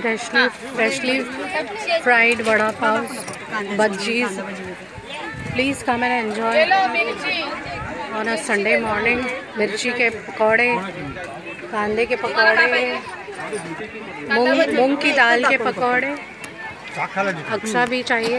Freshly freshly fried vada pav bajjis please come and enjoy on a Sunday morning मिर्ची के पकौड़े कांदे के पकौड़े मूंग मूंग की दाल के पकौड़े। अक्सा भी चाहिए।